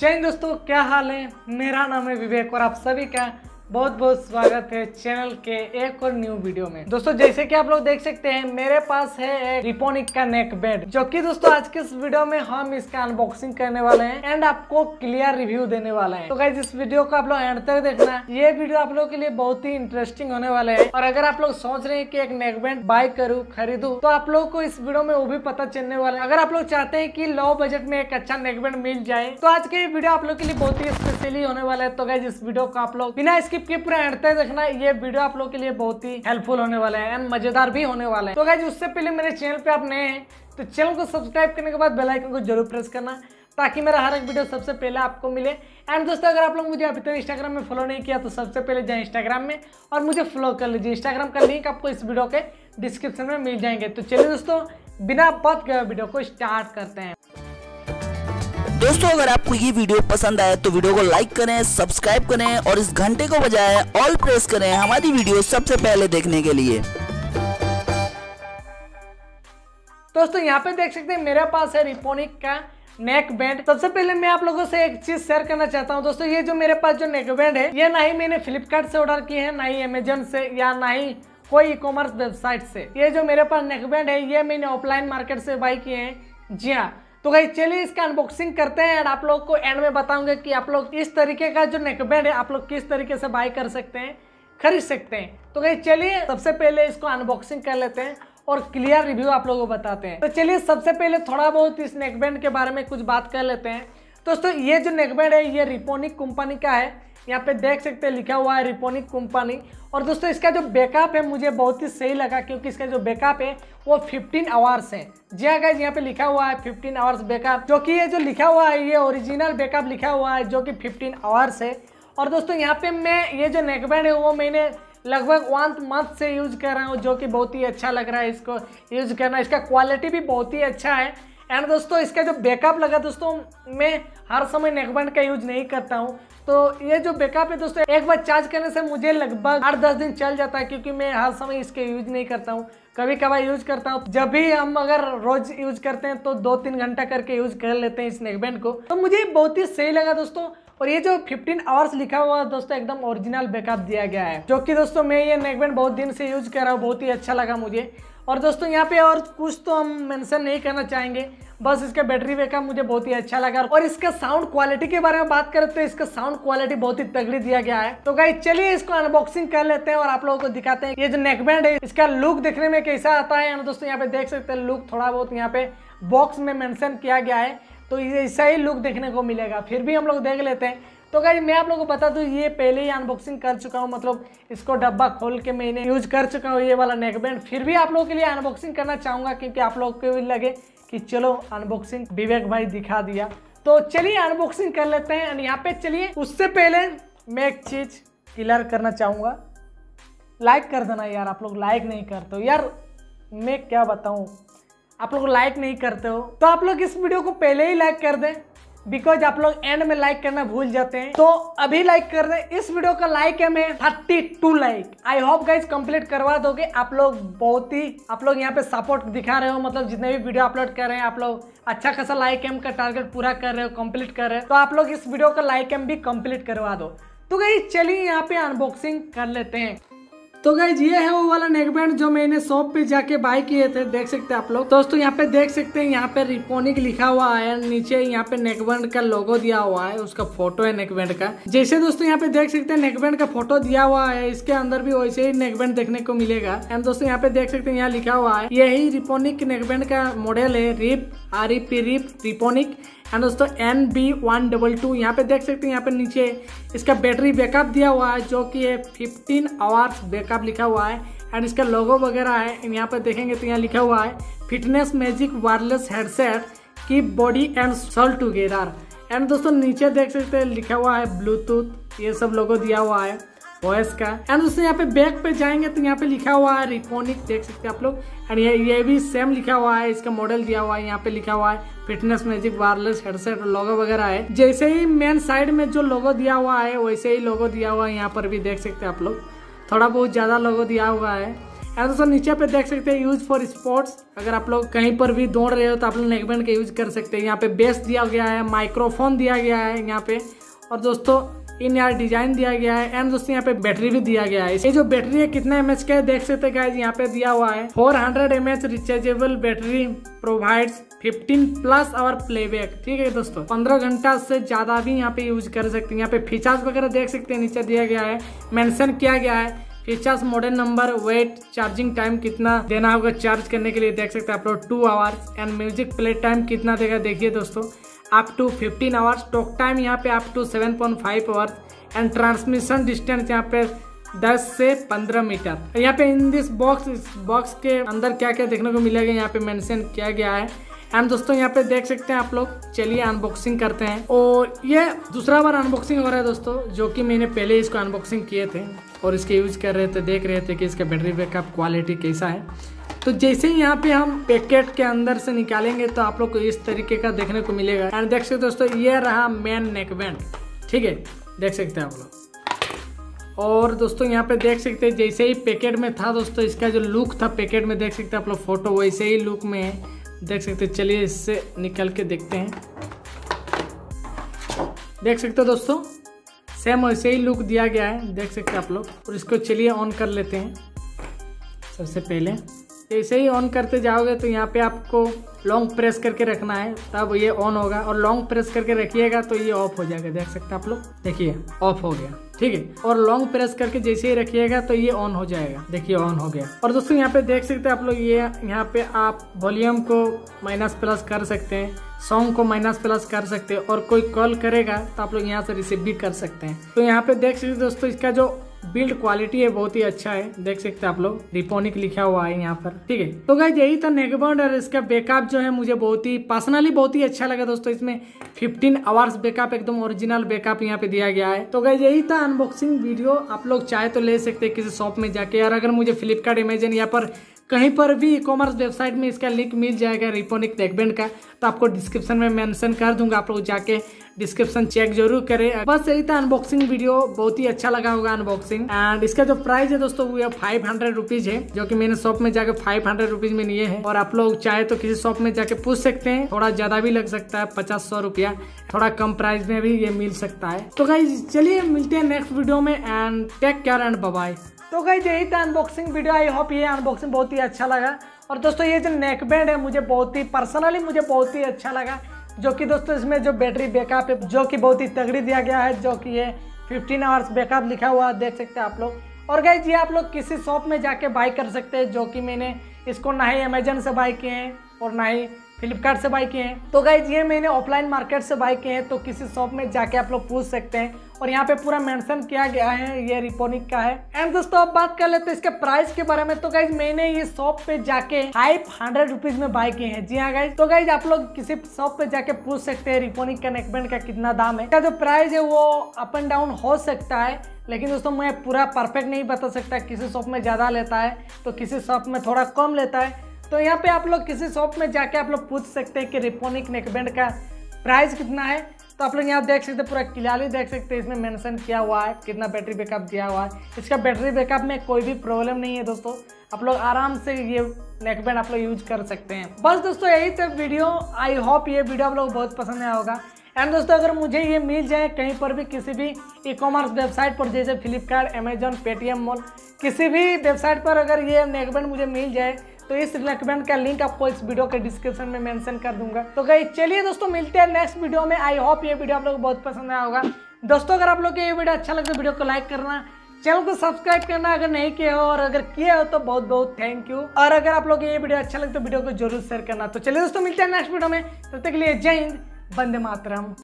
जय दोस्तों क्या हाल है? मेरा नाम है विवेक और आप सभी का बहुत बहुत स्वागत है चैनल के एक और न्यू वीडियो में। दोस्तों, जैसे कि आप लोग देख सकते हैं, मेरे पास है एक रिपोनिक का नेक बेड जो कि दोस्तों, आज के इस वीडियो में हम इसका अनबॉक्सिंग करने वाले हैं एंड आपको क्लियर रिव्यू देने वाले हैं। तो गाइज़ इस वीडियो को आप लोग एंड तक देखना। ये वीडियो आप लोग के लिए बहुत ही इंटरेस्टिंग होने वाले है। और अगर आप लोग सोच रहे हैं की एक नेक बैंड बाय करूँ, खरीदू तो आप लोग को इस वीडियो में वो भी पता चलने वाला है। अगर आप लोग चाहते हैं की लो बजट में एक अच्छा नेक बैंड मिल जाए तो आज के वीडियो आप लोग के लिए बहुत ही स्पेशली होने वाला है। तो गाइज़ इस वीडियो को आप लोग बिना स्किप एंड तक देखना, ये वीडियो आप लोग के लिए बहुत ही हेल्पफुल होने वाला है एंड मज़ेदार भी होने वाला है। तो गाइज़ उससे पहले मेरे चैनल पे आप नए हैं तो चैनल को सब्सक्राइब करने के बाद बेल आइकन को ज़रूर प्रेस करना, ताकि मेरा हर एक वीडियो सबसे पहले आपको मिले। एंड दोस्तों, अगर आप लोग मुझे अभी तक तो इंस्टाग्राम में फॉलो नहीं किया तो सबसे पहले जाए इंस्टाग्राम में और मुझे फॉलो कर लीजिए। इंस्टाग्राम का लिंक आपको इस वीडियो के डिस्क्रिप्शन में मिल जाएँगे। तो चलिए दोस्तों, बिना बात गए वीडियो को स्टार्ट करते हैं। दोस्तों, अगर आपको ये वीडियो पसंद आए तो वीडियो को लाइक करें सब्सक्राइब करें और इस घंटे को बजाय ऑल प्रेस करें हमारी वीडियो सबसे पहले देखने के लिए। दोस्तों, यहाँ पे देख सकते हैं, मेरे पास है रिपोनिक का नेक बैंड सबसे पहले मैं आप लोगों से एक चीज़ शेयर करना चाहता हूँ। दोस्तों, ये जो मेरे पास जो नेक बैंड है, ये ना ही मैंने फ्लिपकार्ट से ऑर्डर किए हैं, ना ही अमेजोन से या ना ही कोई ई कॉमर्स वेबसाइट से। ये जो मेरे पास नेक बैंड है, ये मैंने ऑफलाइन मार्केट से बाई किए हैं। जी हाँ तो भाई चलिए इसका अनबॉक्सिंग करते हैं एंड आप लोग को एंड में बताऊँगा कि आप लोग इस तरीके का जो नेकबैंड है, आप लोग किस तरीके से बाय कर सकते हैं, खरीद सकते हैं। तो भाई चलिए सबसे पहले इसको अनबॉक्सिंग कर लेते हैं और क्लियर रिव्यू आप लोगों को बताते हैं। तो चलिए सबसे पहले थोड़ा बहुत इस नेकबैंड के बारे में कुछ बात कर लेते हैं। दोस्तों, ये जो नेकबैंड है, ये रिपोनिक कंपनी का है। यहाँ पे देख सकते हैं, लिखा हुआ है रिपोनिक कंपनी। और दोस्तों, इसका जो बैकअप है, मुझे बहुत ही सही लगा, क्योंकि इसका जो बैकअप है, वो 15 आवर्स है। जी हाँ गाइज़ यहाँ पे लिखा हुआ है 15 आवर्स बैकअप जो कि ये जो लिखा हुआ है, ये ओरिजिनल बैकअप लिखा हुआ है, जो कि 15 आवर्स है। और दोस्तों, यहाँ पे मैं, ये जो नेकबैंड है, वो मैंने लगभग वन मंथ से यूज़ कर रहा हूँ, जो कि बहुत ही अच्छा लग रहा है इसको यूज़ करना। इसका क्वालिटी भी बहुत ही अच्छा है। एंड दोस्तों, इसका जो बैकअप लगा दोस्तों, मैं हर समय नेकबैंड का यूज़ नहीं करता हूँ। तो ये जो बैकअप है दोस्तों, एक बार चार्ज करने से मुझे लगभग आठ दस दिन चल जाता है, क्योंकि मैं हर समय इसके यूज़ नहीं करता हूँ। कभी कभार यूज़ करता हूँ। जब भी हम अगर रोज यूज़ करते हैं तो दो तीन घंटा करके यूज़ कर लेते हैं इस नेकबैंड को। तो मुझे बहुत ही सही लगा दोस्तों। और ये जो 15 आवर्स लिखा हुआ है दोस्तों, एकदम ओरिजिनल बैकअप दिया गया है। जो कि दोस्तों, मैं ये नेकबैंड बहुत दिन से यूज़ कर रहा हूँ, बहुत ही अच्छा लगा मुझे। और दोस्तों, यहाँ पे और कुछ तो हम मेंशन नहीं करना चाहेंगे। बस इसका बैटरी बैकअप मुझे बहुत ही अच्छा लगा। और इसका साउंड क्वालिटी के बारे में बात करें तो इसका साउंड क्वालिटी बहुत ही तगड़ी दिया गया है। तो गाइस चलिए इसको अनबॉक्सिंग कर लेते हैं और आप लोगों को दिखाते हैं ये जो नेकबैंड है, इसका लुक देखने में कैसा आता है। दोस्तों, यहाँ पे देख सकते हैं लुक थोड़ा बहुत यहाँ पे बॉक्स में मेंशन किया गया है। तो ऐसा ही लुक देखने को मिलेगा। फिर भी हम लोग देख लेते हैं। तो गाइज़ मैं आप लोगों को बता दूँ, ये पहले ही अनबॉक्सिंग कर चुका हूँ मतलब इसको डब्बा खोल के मैंने यूज़ कर चुका हूँ, ये वाला नेकबैंड फिर भी आप लोगों के लिए अनबॉक्सिंग करना चाहूँगा, क्योंकि आप लोग को भी लगे कि चलो अनबॉक्सिंग विवेक भाई दिखा दिया। तो चलिए अनबॉक्सिंग कर लेते हैं यहाँ पे चलिए। उससे पहले मैं एक चीज़ क्लियर करना चाहूँगा। लाइक कर देना यार, आप लोग लाइक नहीं करते हो। यार, मैं क्या बताऊँ? आप लोग लाइक नहीं करते हो। तो आप लोग इस वीडियो को पहले ही लाइक कर दें। बिकॉज़ आप लोग एंड में लाइक करना भूल जाते हैं। तो अभी लाइक कर दे इस वीडियो का लाइक है मैं thirty two like I hope guys complete करवा दोगे। आप लोग बहुत ही, आप लोग यहाँ पे सपोर्ट दिखा रहे हो। मतलब जितने भी वीडियो अपलोड कर रहे हैं, आप लोग अच्छा खासा लाइक एम का टारगेट पूरा कर रहे हो कंप्लीट कर रहे हो। तो आप लोग इस वीडियो का लाइक एम भी कंप्लीट करवा दो। तो गई चलिए यहाँ पे अनबॉक्सिंग कर लेते हैं। तो गाइज़ ये है वो वाला नेकबैंड जो मैंने शॉप पे जाके बाय किए थे, देख सकते हैं आप लोग। दोस्तों, यहाँ पे देख सकते हैं, यहाँ पे रिपोनिक लिखा हुआ है, नीचे यहाँ पे नेकबैंड का लोगो दिया हुआ है, उसका फ़ोटो है नेकबैंड का। जैसे दोस्तों, यहाँ पे देख सकते हैं नेकबैंड का फ़ोटो दिया हुआ है, इसके अंदर भी वैसे ही नेकबैंड देखने को मिलेगा। एंड दोस्तों, यहाँ पे देख सकते हैं, यहाँ लिखा हुआ है, यही रिपोनिक नेकबैंड का मॉडल है रिप आर रिप रिपोनिक एंड दोस्तों N B one double two यहाँ पे देख सकते हैं, यहाँ पे नीचे इसका बैटरी बैकअप दिया हुआ है, जो कि है फिफ्टीन आवर्स बैकअप लिखा हुआ है। एंड इसका लोगो वगैरह है यहाँ पे देखेंगे तो यहाँ लिखा हुआ है फिटनेस मैजिक वायरलेस हेडसेट की body and soul together and दोस्तों, नीचे देख सकते हैं, लिखा हुआ है ब्लूटूथ ये सब लोगो दिया हुआ है वॉइस का। एंड दोस्तों, यहाँ पे बैक पे जाएँगे तो यहाँ पे लिखा हुआ है रिपोनिक देख सकते हैं आप लोग। एंड ये ये भी सेम लिखा हुआ है, इसका मॉडल दिया हुआ है, यहाँ पे लिखा हुआ है fitness magic, wireless headset, logo वगैरह है। जैसे ही मेन साइड में जो लोगो दिया हुआ है, वैसे ही लोगो दिया हुआ है, यहाँ पर भी देख सकते हैं आप लोग। थोड़ा बहुत ज़्यादा लोगो दिया हुआ है। एंड दोस्तों, नीचे पे देख सकते हैं यूज़ फॉर स्पोर्ट्स अगर आप लोग कहीं पर भी दौड़ रहे हो तो आप लोग नेकबैंड का यूज़ कर सकते हैं। यहाँ पे बेस दिया गया है माइक्रोफोन दिया गया है यहाँ पे। और दोस्तों इन यार डिज़ाइन दिया गया है। एंड दोस्तों, यहाँ पे बैटरी भी दिया गया है। ये जो बैटरी है, कितना एमएच का है, देख सकते हैं यहाँ पे दिया हुआ है। 400 hundred M rechargeable battery provides 15 plus hour playback ठीक है दोस्तों? 15 घंटा से ज़्यादा भी यहाँ पे यूज़ कर सकते हैं। यहाँ पे फीचर्स वगैरह देख सकते हैं, नीचे दिया गया है मेंशन किया गया है। Features model number weight charging time कितना देना होगा चार्ज करने के लिए देख सकते हैं आप लोग। Two hours and music play time कितना देगा देखिए दोस्तों। Up to 15 hours talk time यहाँ पे up to 7.5 hours and transmission distance यहाँ पे 10 से 15 मीटर। यहाँ पे इन दिस बॉक्स इस बॉक्स के अंदर क्या क्या देखने को मिलेगा? यहाँ पे मेंशन किया गया है। एंड दोस्तों, यहाँ पे देख सकते हैं आप लोग। चलिए अनबॉक्सिंग करते हैं। और ये दूसरा बार अनबॉक्सिंग हो रहा है दोस्तों, जो कि मैंने पहले इसको अनबॉक्सिंग किए थे और इसके यूज़ कर रहे थे, देख रहे थे कि इसका बैटरी बैकअप क्वालिटी कैसा है। तो जैसे ही यहाँ पे हम पैकेट के अंदर से निकालेंगे तो आप लोग को इस तरीके का देखने को मिलेगा। एंड देख सकते दोस्तों, ये रहा मेन नेक बैंड ठीक है? देख सकते हैं आप लोग। और दोस्तों, यहाँ पे देख सकते हैं, जैसे ही पैकेट में था दोस्तों, इसका जो लुक था पैकेट में देख सकते हैं आप लोग फ़ोटो वैसे ही लुक में है। देख सकते हैं, चलिए इससे निकल के देखते हैं। देख सकते हो दोस्तों सेम वैसे ही लुक दिया गया है, देख सकते हैं आप लोग। और इसको चलिए ऑन कर लेते हैं, सबसे पहले। जैसे ही ऑन करते जाओगे तो यहाँ पे आपको लॉन्ग प्रेस करके रखना है। तब ये ऑन होगा और लॉन्ग प्रेस करके रखिएगा तो ये ऑफ़ हो जाएगा। देख सकते हैं आप लोग? देखिए ऑफ़ हो गया। ठीक है? और लॉन्ग प्रेस करके जैसे ही रखिएगा तो ये ऑन हो जाएगा। देखिए ऑन हो गया। और दोस्तों, यहाँ पे देख सकते हैं आप लोग, ये यहाँ पे आप वॉल्यूम को माइनस प्लस कर सकते हैं सॉन्ग को माइनस प्लस कर सकते हैं और कोई कॉल करेगा तो आप लोग यहाँ से रिसीव भी कर सकते हैं। तो यहाँ पे देख सकते दोस्तों, इसका जो बिल्ड क्वालिटी है, बहुत ही अच्छा है। देख सकते हैं आप लोग रिपोनिक लिखा हुआ है यहाँ पर, ठीक है? तो गाइज़ यही था नेकबाउंड और इसका बैकअप जो है मुझे बहुत ही पर्सनली बहुत ही अच्छा लगा दोस्तों, इसमें 15 आवर्स बैकअप एकदम ओरिजिनल बैकअप यहाँ पे दिया गया है। तो गाइज़ यही था अनबॉक्सिंग वीडियो आप लोग चाहे तो ले सकते किसी शॉप में जाके, और अगर मुझे फ्लिपकार्ट अमेजन यहाँ पर कहीं पर भी ई कॉमर्स वेबसाइट में इसका लिंक मिल जाएगा रिपोनिक नेकबैंड का तो आपको डिस्क्रिप्शन में मेंशन कर दूँगा, आप लोग जाके डिस्क्रिप्शन चेक ज़रूर करें। बस यही था अनबॉक्सिंग वीडियो बहुत ही अच्छा लगा होगा अनबॉक्सिंग एंड इसका जो प्राइस है दोस्तों, वो फाइव हंड्रेड रुपीज़ है, जो कि मैंने शॉप में जाके फाइव हंड्रेड रुपीज़ में लिए है। और आप लोग चाहे तो किसी शॉप में जाके पूछ सकते हैं, थोड़ा ज़्यादा भी लग सकता है, पचास सौ रुपया, थोड़ा कम प्राइस में भी ये मिल सकता है। तो गाइज़ चलिए मिलते हैं नेक्स्ट वीडियो में and take care and bye तो गाइज़ यही था अनबॉक्सिंग वीडियो आई होप ये अनबॉक्सिंग बहुत ही अच्छा लगा। और दोस्तों, ये जो नेक बैंड है, मुझे बहुत ही पर्सनली मुझे बहुत ही अच्छा लगा। जो कि दोस्तों, इसमें जो बैटरी बैकअप है, जो कि बहुत ही तगड़ी दिया गया है, जो कि ये 15 आवर्स बैकअप लिखा हुआ है, देख सकते हैं आप लोग। और गाइज़ ये आप लोग किसी शॉप में जाके बाई कर सकते हैं, जो कि मैंने इसको ना ही अमेजन से बाई किए हैं और ना ही फ्लिपकार्ट से बाई किए हैं। तो गाइज़ ये मैंने ऑफलाइन मार्केट से बाई किए हैं तो किसी शॉप में जाके आप लोग पूछ सकते हैं। और यहाँ पे पूरा मेंशन किया गया है, ये रिपोनिक का है। एंड दोस्तों, अब बात कर लेते हैं इसके प्राइस के बारे में। तो गाइज़ मैंने ये शॉप पे जाके फाइव हंड्रेड रुपीज़ में बाय किए हैं। जी हाँ गाइज़ तो गाइज़ आप लोग किसी शॉप पे जाके पूछ सकते हैं रिपोनिक का नेकबैंड का कितना दाम है। जो प्राइस है, वो अप एंड डाउन हो सकता है। लेकिन दोस्तों, मैं पूरा परफेक्ट नहीं बता सकता, किसी शॉप में ज़्यादा लेता है तो किसी शॉप में थोड़ा कम लेता है। तो यहाँ पे आप लोग किसी शॉप में जाके आप लोग पूछ सकते हैं कि रिपोनिक नेकबैंड का प्राइस कितना है। तो आप लोग यहाँ देख सकते हैं, पूरा क्लियरली देख सकते हैं, इसमें मेंशन किया हुआ है, कितना बैटरी बैकअप दिया हुआ है। इसका बैटरी बैकअप में कोई भी प्रॉब्लम नहीं है दोस्तों। आप लोग आराम से ये नेकबैंड आप लोग यूज़ कर सकते हैं। बस दोस्तों, यही था वीडियो। आई होप ये वीडियो आप लोग बहुत पसंद आया होगा। एंड दोस्तों, अगर मुझे ये मिल जाए कहीं पर भी किसी भी ई कॉमर्स वेबसाइट पर, जैसे फ्लिपकार्ट अमेजोन पेटीएम मॉल किसी भी वेबसाइट पर अगर ये नेकबैंड मुझे मिल जाए तो इस रिकमेंड का लिंक आपको इस वीडियो के डिस्क्रिप्शन में मेंशन कर दूँगा। तो गई चलिए दोस्तों, मिलते हैं नेक्स्ट वीडियो में। आई होप ये वीडियो आप लोग को बहुत पसंद आया होगा। दोस्तों, अगर आप लोग को ये वीडियो अच्छा लगे तो वीडियो को लाइक करना चैनल को सब्सक्राइब करना अगर नहीं किया हो और अगर किए हो तो बहुत बहुत थैंक यू और अगर आप लोग ये वीडियो अच्छा लगे तो वीडियो को ज़रूर शेयर करना। तो चलिए दोस्तों, मिलते हैं नेक्स्ट वीडियो में। तब तक के लिए जय हिंद बंदे मातरम।